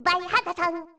バイハタさん。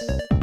you